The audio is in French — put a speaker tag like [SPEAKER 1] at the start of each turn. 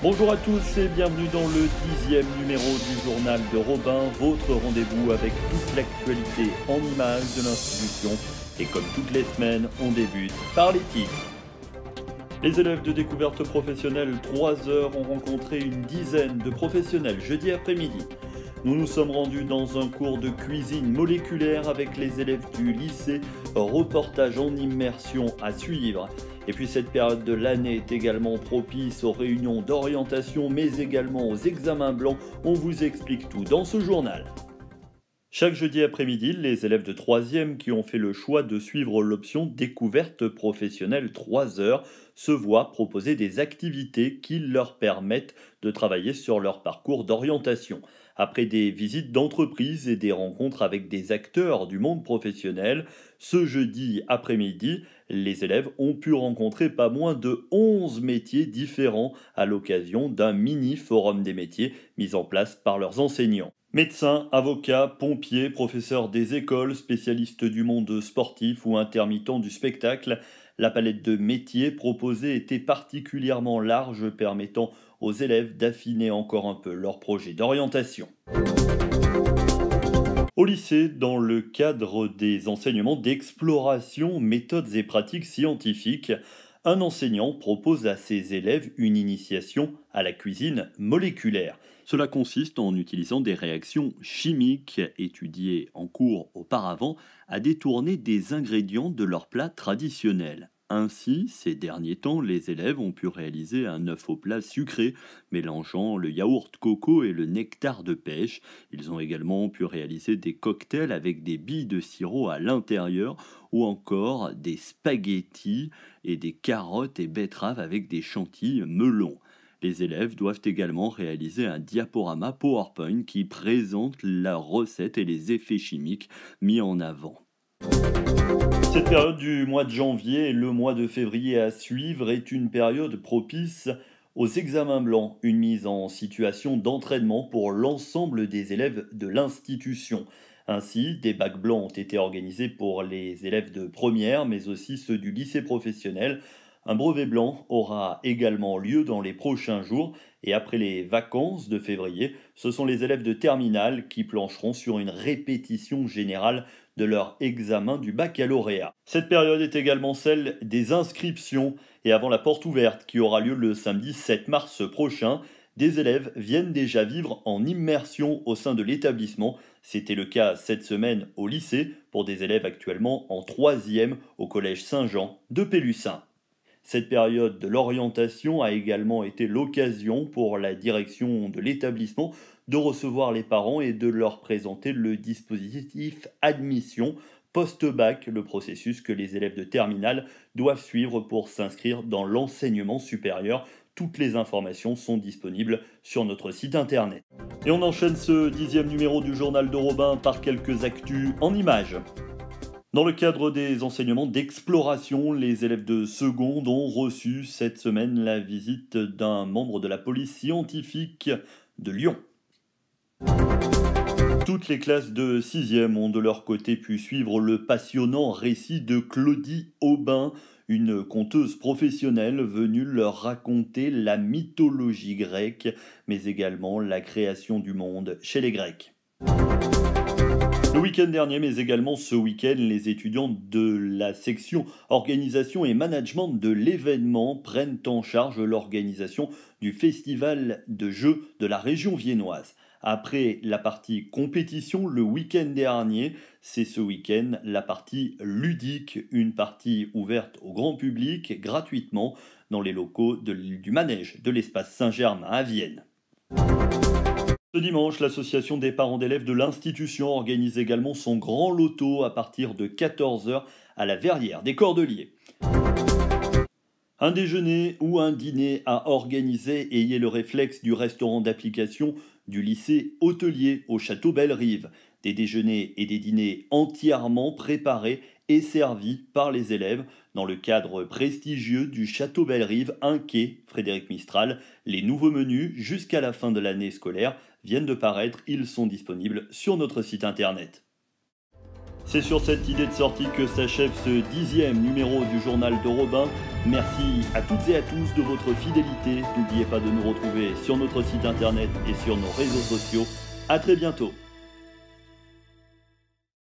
[SPEAKER 1] Bonjour à tous et bienvenue dans le dixième numéro du journal de Robin, votre rendez-vous avec toute l'actualité en images de l'institution. Et comme toutes les semaines, on débute par les titres. Les élèves de découverte professionnelle 3 heures ont rencontré une dizaine de professionnels jeudi après-midi. Nous nous sommes rendus dans un cours de cuisine moléculaire avec les élèves du lycée, reportage en immersion à suivre. Et puis cette période de l'année est également propice aux réunions d'orientation mais également aux examens blancs. On vous explique tout dans ce journal. Chaque jeudi après-midi, les élèves de 3e qui ont fait le choix de suivre l'option découverte professionnelle 3 heures se voient proposer des activités qui leur permettent de travailler sur leur parcours d'orientation. Après des visites d'entreprise et des rencontres avec des acteurs du monde professionnel, ce jeudi après-midi, les élèves ont pu rencontrer pas moins de 11 métiers différents à l'occasion d'un mini forum des métiers mis en place par leurs enseignants. Médecins, avocats, pompiers, professeurs des écoles, spécialistes du monde sportif ou intermittents du spectacle, la palette de métiers proposés était particulièrement large, permettant aux élèves d'affiner encore un peu leur projet d'orientation. Au lycée, dans le cadre des enseignements d'exploration, méthodes et pratiques scientifiques, un enseignant propose à ses élèves une initiation à la cuisine moléculaire. Cela consiste en utilisant des réactions chimiques étudiées en cours auparavant à détourner des ingrédients de leur plat traditionnel. Ainsi, ces derniers temps, les élèves ont pu réaliser un œuf au plat sucré, mélangeant le yaourt coco et le nectar de pêche. Ils ont également pu réaliser des cocktails avec des billes de sirop à l'intérieur, ou encore des spaghettis et des carottes et betteraves avec des chantilly melons. Les élèves doivent également réaliser un diaporama PowerPoint qui présente la recette et les effets chimiques mis en avant. Cette période du mois de janvier et le mois de février à suivre est une période propice aux examens blancs, une mise en situation d'entraînement pour l'ensemble des élèves de l'institution. Ainsi, des bacs blancs ont été organisés pour les élèves de première, mais aussi ceux du lycée professionnel, un brevet blanc aura également lieu dans les prochains jours et après les vacances de février, ce sont les élèves de terminale qui plancheront sur une répétition générale de leur examen du baccalauréat. Cette période est également celle des inscriptions et avant la porte ouverte qui aura lieu le samedi 7 mars prochain, des élèves viennent déjà vivre en immersion au sein de l'établissement. C'était le cas cette semaine au lycée pour des élèves actuellement en 3e au collège Saint-Jean de Pélussin. Cette période de l'orientation a également été l'occasion pour la direction de l'établissement de recevoir les parents et de leur présenter le dispositif admission post-bac, le processus que les élèves de terminale doivent suivre pour s'inscrire dans l'enseignement supérieur. Toutes les informations sont disponibles sur notre site internet. Et on enchaîne ce dixième numéro du journal de Robin par quelques actus en images. Dans le cadre des enseignements d'exploration, les élèves de seconde ont reçu cette semaine la visite d'un membre de la police scientifique de Lyon. Toutes les classes de 6e ont de leur côté pu suivre le passionnant récit de Claudie Aubin, une conteuse professionnelle venue leur raconter la mythologie grecque, mais également la création du monde chez les Grecs. Le week-end dernier, mais également ce week-end, les étudiants de la section organisation et management de l'événement prennent en charge l'organisation du festival de jeux de la région viennoise. Après la partie compétition le week-end dernier, c'est ce week-end la partie ludique, une partie ouverte au grand public gratuitement dans les locaux du manège de l'espace Saint-Germain à Vienne. Ce dimanche, l'association des parents d'élèves de l'institution organise également son grand loto à partir de 14h à la Verrière des Cordeliers. Un déjeuner ou un dîner à organiser, ayez le réflexe du restaurant d'application du lycée hôtelier au château Belle-Rive. Des déjeuners et des dîners entièrement préparés et servis par les élèves dans le cadre prestigieux du château Belle-Rive, un quai, Frédéric Mistral. Les nouveaux menus jusqu'à la fin de l'année scolaire viennent de paraître, ils sont disponibles sur notre site internet. C'est sur cette idée de sortie que s'achève ce dixième numéro du journal de Robin. Merci à toutes et à tous de votre fidélité. N'oubliez pas de nous retrouver sur notre site internet et sur nos réseaux sociaux. A très bientôt